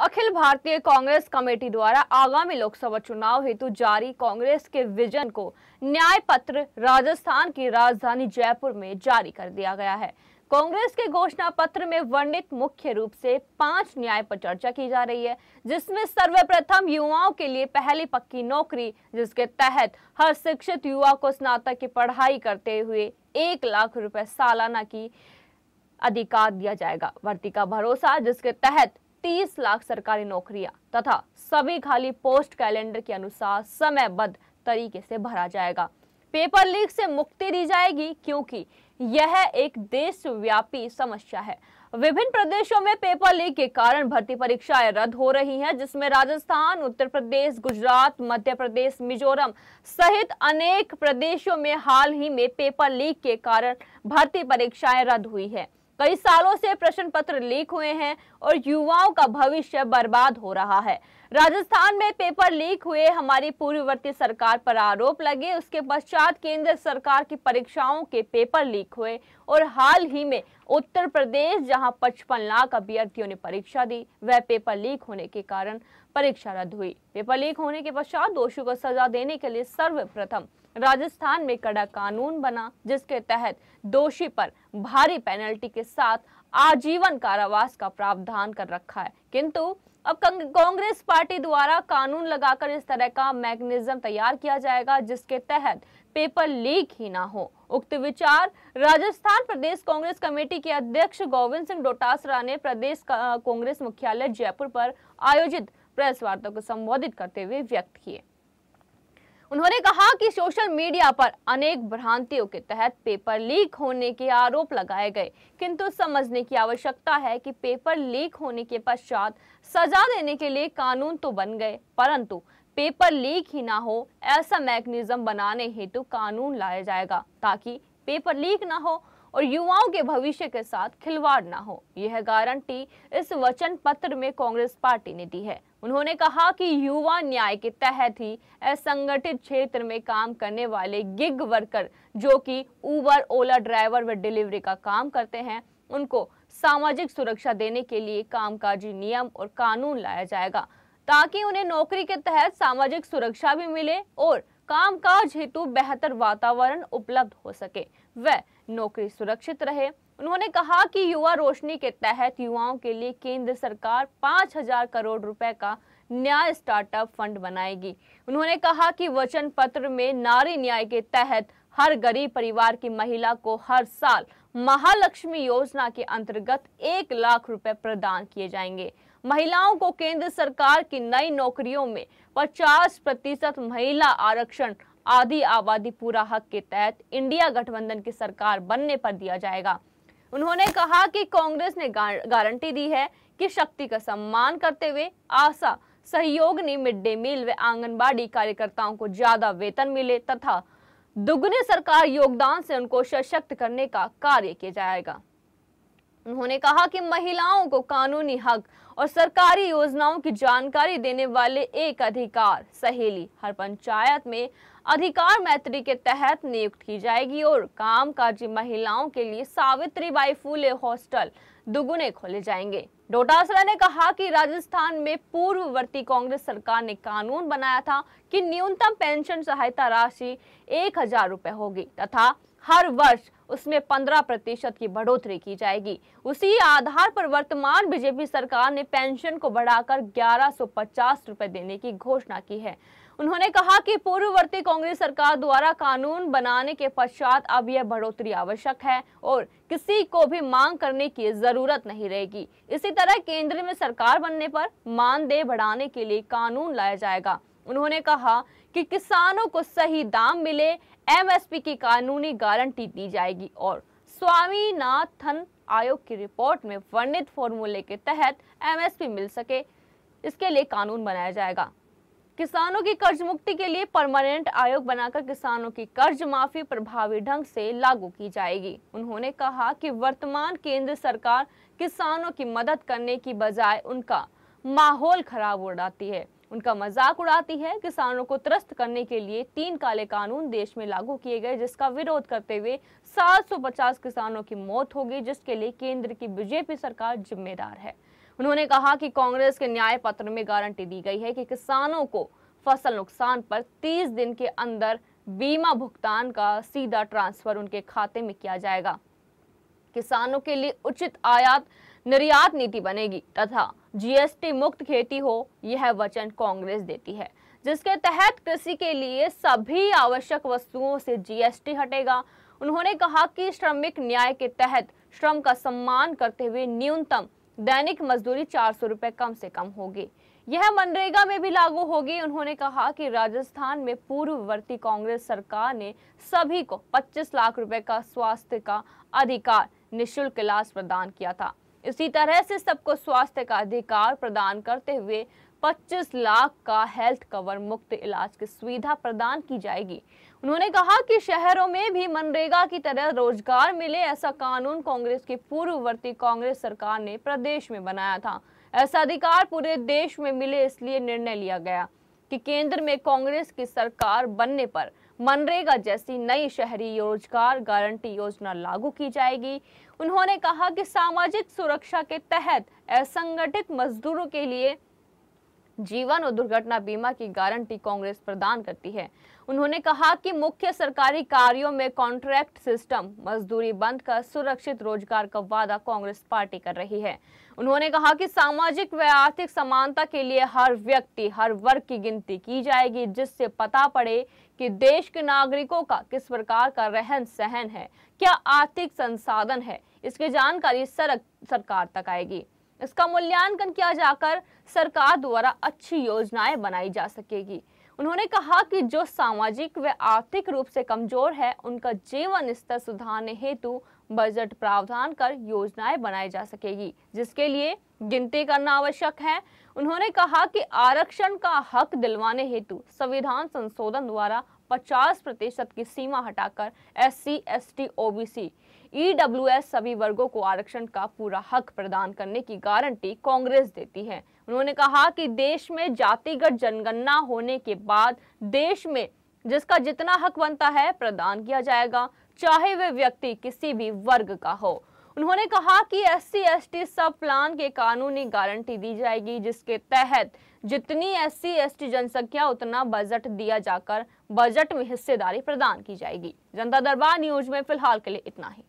Akhil Bharatiya Congress committee द्वारा आगामी लोकसभा चुनाव हेतु जारी कांग्रेस के विजन को न्याय पत्र राजस्थान की राजधानी जयपुर में जारी कर दिया गया है। कांग्रेस के घोषणा पत्र में वर्णित मुख्य रूप से पाँच न्याय पर चर्चा की जा रही है, जिसमें सर्वप्रथम युवाओं के लिए पहली पक्की नौकरी, जिसके तहत हर शिक्षित युवा को स्नातक की पढ़ाई करते हुए एक लाख रुपए सालाना की अधिकार दिया जाएगा। भर्ती का भरोसा, जिसके तहत 30 लाख सरकारी नौकरियाँ तथा सभी खाली पोस्ट कैलेंडर के अनुसार समयबद्ध तरीके से भरा जाएगा। पेपर लीक से मुक्ति दी जाएगी क्योंकि यह एक देशव्यापी समस्या है। विभिन्न प्रदेशों में पेपर लीक के कारण भर्ती परीक्षाएँ रद्द हो रही हैं, जिसमें राजस्थान, उत्तर प्रदेश, गुजरात, मध्य प्रदेश, मिजोरम सहित अनेक प्रदेशों में हाल ही में पेपर लीक के कारण भर्ती परीक्षाएँ रद्द हुई है। कई सालों से प्रश्न पत्र लीक हुए हैं और युवाओं का भविष्य बर्बाद हो रहा है। राजस्थान में पेपर लीक हुए, हमारी पूर्ववर्ती सरकार पर आरोप लगे, उसके पश्चात केंद्र सरकार की परीक्षाओं के पेपर लीक हुए और हाल ही में उत्तर प्रदेश, जहाँ 55 लाख अभ्यर्थियों ने परीक्षा दी, वह पेपर लीक होने के कारण परीक्षा रद्द हुई। पेपर लीक होने के पश्चात दोषियों को सजा देने के लिए सर्वप्रथम राजस्थान में कड़ा कानून बना, जिसके तहत दोषी पर भारी पेनल्टी के साथ आजीवन कारावास का प्रावधान कर रखा है। किंतु अब कांग्रेस पार्टी द्वारा कानून लगाकर इस तरह का मैकेनिज्म तैयार किया जाएगा, जिसके तहत पेपर लीक ही ना हो। उक्त विचार राजस्थान प्रदेश कांग्रेस कमेटी के अध्यक्ष गोविंद सिंह डोटासरा ने प्रदेश कांग्रेस मुख्यालय जयपुर पर आयोजित प्रेस वार्ता को संबोधित करते हुए व्यक्त किए। उन्होंने कहा कि सोशल मीडिया पर अनेक भ्रांतियों के तहत पेपर लीक होने के आरोप लगाए गए। किंतु समझने की आवश्यकता है कि पेपर लीक होने के पश्चात सजा देने के लिए कानून तो बन गए, परंतु पेपर लीक ही ना हो, ऐसा मैकेनिज्म बनाने हेतु कानून लाया जाएगा, ताकि पेपर लीक ना हो। और युवाओं के भविष्य के साथ खिलवाड़ ना हो। यह गारंटी इस वचन पत्र में कांग्रेस पार्टी ने दी है। उन्होंने कहा कि युवा न्याय के तहत ही असंगठित क्षेत्र में काम करने वाले गिग वर्कर जो कि ऊबर ओला ड्राइवर व डिलीवरी का काम करते हैं, उनको सामाजिक सुरक्षा देने के लिए कामकाजी नियम और कानून लाया जाएगा, ताकि उन्हें नौकरी के तहत सामाजिक सुरक्षा भी मिले और कामकाज हेतु बेहतर वातावरण उपलब्ध हो सके। व नौकरी सुरक्षित रहे। उन्होंने कहा कि युवा रोशनी के तहत युवाओं के लिए केंद्र सरकार पाँच हज़ार करोड़ रुपए का न्याय स्टार्टअप फंड बनाएगी। उन्होंने कहा कि वचन पत्र में नारी न्याय के तहत हर गरीब परिवार की महिला को हर साल महालक्ष्मी योजना के अंतर्गत एक लाख रुपए प्रदान किए जाएँगे। महिलाओं को केंद्र सरकार की नई नौकरियों में 50 प्रतिशत महिला आरक्षण, आदि आबादी पूरा हक के तहत इंडिया गठबंधन की सरकार बनने पर दिया जाएगा। उन्होंने कहा कि कांग्रेस ने गारंटी दी है कि शक्ति का सम्मान करते हुए आशा सहयोग ने मिड डे मील व आंगनबाड़ी कार्यकर्ताओं को ज़्यादा वेतन मिले तथा दुगने सरकार योगदान से उनको सशक्त करने का कार्य किया जाएगा। उन्होंने कहा कि महिलाओं को कानूनी हक और सरकारी योजनाओं की जानकारी देने वाले एक अधिकार, सहेली, हर पंचायत में अधिकार मैत्री के तहत नियुक्त की जाएगी और कामकाजी महिलाओं के लिए सावित्री बाई फूले हॉस्टल दुगुने खोले जाएँगे। डोटासरा ने कहा कि राजस्थान में पूर्ववर्ती कांग्रेस सरकार ने कानून बनाया था कि न्यूनतम पेंशन सहायता राशि एक हज़ार होगी तथा हर वर्ष उसमें 15 प्रतिशत की बढ़ोतरी की जाएगी। उसी आधार पर वर्तमान बीजेपी सरकार ने पेंशन को बढ़ाकर ग्यारह रुपए देने की घोषणा की है। उन्होंने कहा कि पूर्ववर्ती कांग्रेस सरकार द्वारा कानून बनाने के पश्चात अब यह बढ़ोतरी आवश्यक है और किसी को भी मांग करने की ज़रूरत नहीं रहेगी। इसी तरह केंद्र में सरकार बनने पर मानदेय बढ़ाने के लिए कानून लाया जाएगा। उन्होंने कहा कि किसानों को सही दाम मिले, एमएसपी की कानूनी गारंटी दी जाएगी और स्वामीनाथन आयोग की रिपोर्ट में वर्णित फॉर्मूले के तहत एमएसपी मिल सके, इसके लिए कानून बनाया जाएगा। किसानों की कर्ज मुक्ति के लिए परमानेंट आयोग बनाकर किसानों की कर्ज माफ़ी प्रभावी ढंग से लागू की जाएगी। उन्होंने कहा कि वर्तमान केंद्र सरकार किसानों की मदद करने की बजाय उनका माहौल खराब उड़ाती है। उनका मज़ाक उड़ाती है। किसानों को त्रस्त करने के लिए तीन काले कानून देश में लागू किए गए, जिसका विरोध करते हुए 750 किसानों की मौत होगी जिसके लिए केंद्र की बीजेपी सरकार जिम्मेदार है। उन्होंने कहा कि कांग्रेस के न्याय पत्र में गारंटी दी गई है कि किसानों को फ़सल नुकसान पर 30 दिन के अंदर बीमा भुगतान का सीधा ट्रांसफ़र उनके खाते में किया जाएगा। किसानों के लिए उचित आयात निर्यात नीति बनेगी तथा जीएसटी मुक्त खेती हो, यह वचन कांग्रेस देती है। जिसके तहत कृषि के लिए सभी आवश्यक वस्तुओं से जीएसटी हटेगा। उन्होंने कहा कि श्रमिक न्याय के तहत श्रम का सम्मान करते हुए न्यूनतम दैनिक मजदूरी चार सौ रुपए कम से कम होगी। यह मनरेगा में भी लागू होगी। उन्होंने कहा कि राजस्थान में पूर्ववर्ती कांग्रेस सरकार ने सभी को 25 लाख रुपए का स्वास्थ्य का अधिकार निशुल्क इलाज प्रदान किया था। इसी तरह से सबको स्वास्थ्य का अधिकार प्रदान करते हुए 25 लाख का हेल्थ कवर मुक्त इलाज की सुविधा प्रदान की जाएगी। उन्होंने कहा कि शहरों में भी मनरेगा की तरह रोज़गार मिले, ऐसा कानून कांग्रेस की पूर्ववर्ती कांग्रेस सरकार ने प्रदेश में बनाया था। ऐसा अधिकार पूरे देश में मिले, इसलिए निर्णय लिया गया कि केंद्र में कांग्रेस की सरकार बनने पर मनरेगा जैसी नई शहरी रोज़गार गारंटी योजना लागू की जाएगी। उन्होंने कहा कि सामाजिक सुरक्षा के तहत असंगठित मजदूरों के लिए जीवन और दुर्घटना बीमा की गारंटी कांग्रेस प्रदान करती है। उन्होंने कहा कि मुख्य सरकारी कार्यों में कॉन्ट्रैक्ट सिस्टम, मजदूरी बंद कर सुरक्षित रोज़गार का वादा कांग्रेस पार्टी कर रही है। उन्होंने कहा कि सामाजिक व आर्थिक समानता के लिए हर व्यक्ति, हर वर्ग की गिनती की जाएगी, जिससे पता पड़े कि देश के नागरिकों का किस प्रकार का रहन सहन है, क्या आर्थिक संसाधन है। इसकी जानकारी सरकार तक आएगी। इसका मूल्यांकन किया जाकर सरकार द्वारा अच्छी योजनाएँ बनाई जा सकेगी। उन्होंने कहा कि जो सामाजिक व आर्थिक रूप से कमज़ोर है, उनका जीवन स्तर सुधारने हेतु बजट प्रावधान कर योजनाएँ बनाई जा सकेगी, जिसके लिए गिनती करना आवश्यक है। उन्होंने कहा कि आरक्षण का हक दिलवाने हेतु संविधान संशोधन द्वारा 50 प्रतिशत की सीमा हटाकर S C S T OBC EWS सभी वर्गों को आरक्षण का पूरा हक प्रदान करने की गारंटी कांग्रेस देती है। उन्होंने कहा कि देश में जातिगत जनगणना होने के बाद देश में जिसका जितना हक बनता है प्रदान किया जाएगा, चाहे वे व्यक्ति किसी भी वर्ग का हो। उन्होंने कहा कि एस सी एस टी सब प्लान के कानूनी गारंटी दी जाएगी, जिसके तहत जितनी एस सी एस टी जनसंख्या, उतना बजट दिया जाकर बजट में हिस्सेदारी प्रदान की जाएगी। जनता दरबार न्यूज़ में फ़िलहाल के लिए इतना ही।